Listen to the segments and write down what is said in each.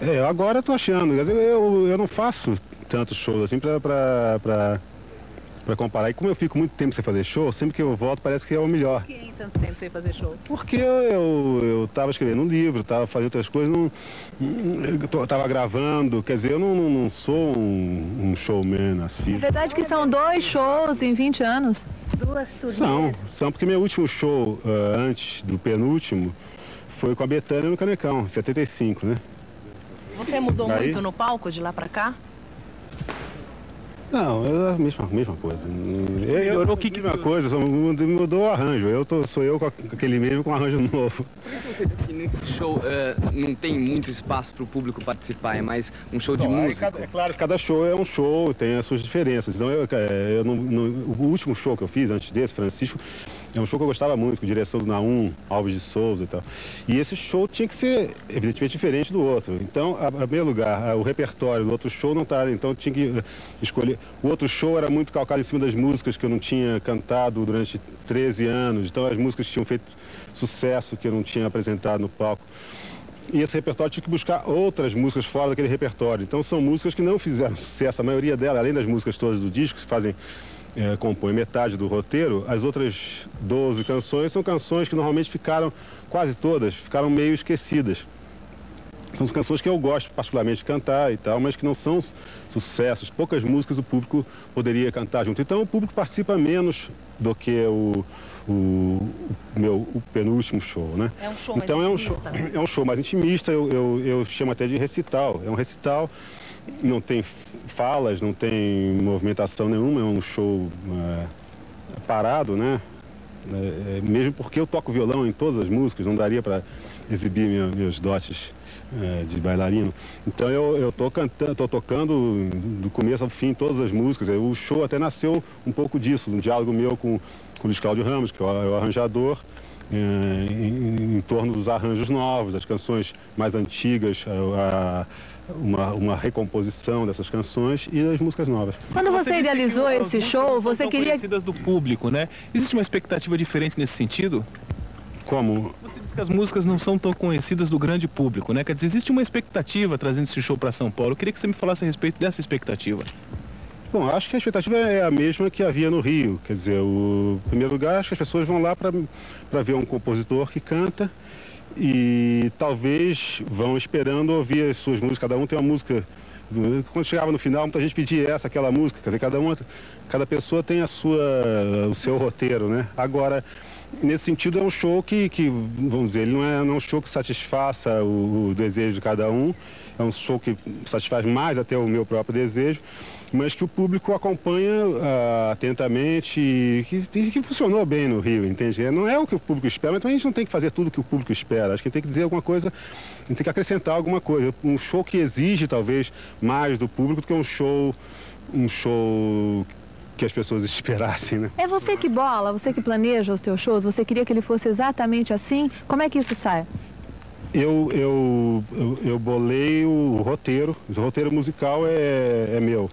É, agora eu tô achando. Eu, eu, eu não faço tantos shows assim pra, pra, pra, pra, comparar. E como eu fico muito tempo sem fazer show, sempre que eu volto parece que é o melhor. Por que tanto tempo sem fazer show? Porque eu, eu, eu tava escrevendo um livro, tava fazendo outras coisas, não, eu tava gravando, quer dizer, eu não, não, não sou um, um, showman assim. É verdade que são dois shows em 20 anos? Duas turnês? São, são porque meu último show, uh, antes do penúltimo, foi com a Betânia no Canecão, 75, né? Você mudou Aí... muito no palco de lá pra cá? Não, é a mesma, mesma coisa. Melhorou o que, que mesma coisa, só mudou o arranjo. Eu tô, sou eu com aquele mesmo com arranjo novo. Que nesse show uh, não tem muito espaço para o público participar, é mais um show de música. É, é claro, cada show é um show, tem as suas diferenças. Então, eu, é, eu não, não, o último show que eu fiz antes desse, Francisco, é um show que eu gostava muito, com direção do Naum, Alves de Souza e tal. E esse show tinha que ser, evidentemente, diferente do outro. Então, a, a primeiro lugar, a, o repertório do outro show não estava, então tinha que eh, escolher. O outro show era muito calcado em cima das músicas que eu não tinha cantado durante 13 anos. Então, as músicas tinham feito sucesso que eu não tinha apresentado no palco. E esse repertório tinha que buscar outras músicas fora daquele repertório. Então, são músicas que não fizeram sucesso. A maioria delas, além das músicas todas do disco, que fazem é, compõe metade do roteiro, as outras 12 canções são canções que normalmente ficaram, quase todas, ficaram meio esquecidas. São canções que eu gosto particularmente de cantar e tal, mas que não são sucessos. Poucas músicas o público poderia cantar junto. Então o público participa menos do que o, o, o meu o penúltimo show, né? É um show então mais é um show, é um show mais intimista, eu, eu, eu chamo até de recital. É um recital não tem falas, não tem movimentação nenhuma, é um show é, parado, né? É, é, mesmo porque eu toco violão em todas as músicas, não daria para exibir minha, meus dotes é, de bailarino. Então eu, eu tô cantando, tô tocando do começo ao fim todas as músicas. O show até nasceu um pouco disso, um diálogo meu com, com o Luiz Cláudio Ramos, que é o, é arranjador, é, em, em, torno dos arranjos novos, das canções mais antigas, a, a uma, uma recomposição dessas canções e das músicas novas. Quando você, você idealizou esse show, você queria... conhecidas do público, né? Existe uma expectativa diferente nesse sentido? Como? Você disse que as músicas não são tão conhecidas do grande público, né? Quer dizer, existe uma expectativa trazendo esse show para São Paulo. Eu queria que você me falasse a respeito dessa expectativa. Bom, acho que a expectativa é a mesma que havia no Rio. Quer dizer, o em primeiro lugar, acho que as pessoas vão lá para ver um compositor que canta e talvez vão esperando ouvir as suas músicas. Cada um tem uma música. Quando chegava no final, muita gente pedia essa, aquela música. Quer dizer, cada uma, cada pessoa tem a sua, o seu roteiro, né? Agora, nesse sentido, é um show que, que vamos dizer, ele não é, não é um show que satisfaça o, o desejo de cada um. É um show que satisfaz mais até o meu próprio desejo mas que o público acompanha uh, atentamente e que, que, funcionou bem no Rio, entende? Não é o que o público espera, então a gente não tem que fazer tudo o que o público espera. Acho que tem que dizer alguma coisa, a gente tem que acrescentar alguma coisa. Um show que exige talvez mais do público do que um show, um show que as pessoas esperassem, né? É você que bola, você que planeja os teus shows, você queria que ele fosse exatamente assim? Como é que isso sai? Eu, eu, eu, eu bolei o roteiro, o roteiro musical é, é meu.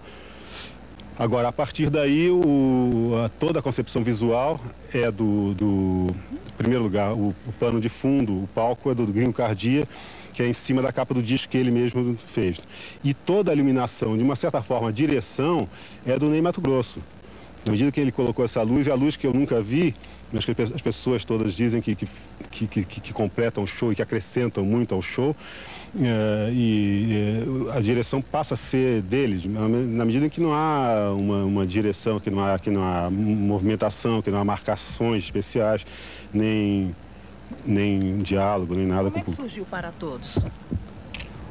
Agora, a partir daí, o, a, toda a concepção visual é do, do em primeiro lugar, o, o plano de fundo, o palco é do Gringo Cardia, que é em cima da capa do disco que ele mesmo fez. E toda a iluminação, de uma certa forma, a direção, é do Ney Mato Grosso. Na medida que ele colocou essa luz, e a luz que eu nunca vi, mas que as pessoas todas dizem que, que, que, que, que completam o show e que acrescentam muito ao show, é, e é, a direção passa a ser deles, na medida em que não há uma, uma, direção, que não há, que não há movimentação, que não há marcações especiais, nem, nem diálogo, nem nada. Como é que surgiu para todos?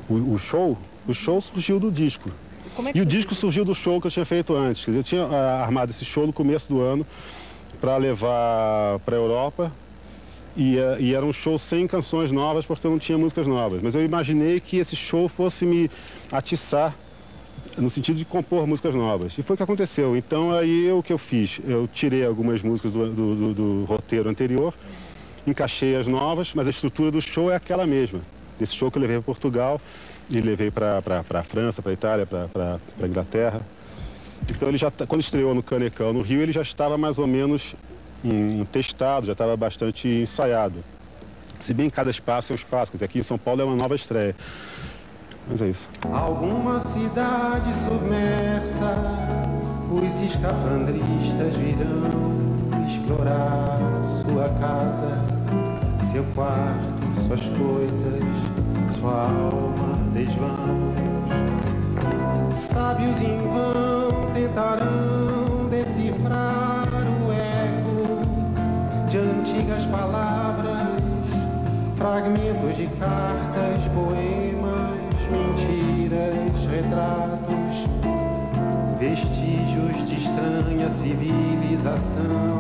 O, o show? O show surgiu do disco. É e o disco surgiu do show que eu tinha feito antes. Eu tinha uh, armado esse show no começo do ano para levar para a Europa e, uh, e, era um show sem canções novas porque eu não tinha músicas novas. Mas eu imaginei que esse show fosse me atiçar no sentido de compor músicas novas. E foi o que aconteceu. Então aí o que eu fiz? Eu tirei algumas músicas do, do, do, do roteiro anterior, encaixei as novas, mas a estrutura do show é aquela mesma. Esse show que eu levei para Portugal e levei para a França, para a Itália, para a Inglaterra. Então ele já, tá, quando estreou no Canecão, no Rio, ele já estava mais ou menos testado, já estava bastante ensaiado. Se bem cada espaço é um espaço, aqui em São Paulo é uma nova estreia. Mas é isso. Alguma cidade submersa, os escafandristas virão explorar sua casa, seu quarto, suas coisas, sua alma desvão. Sábios em vão tentarão decifrar o eco de antigas palavras, fragmentos de cartas, poemas, mentiras, retratos, vestígios de estranha civilização.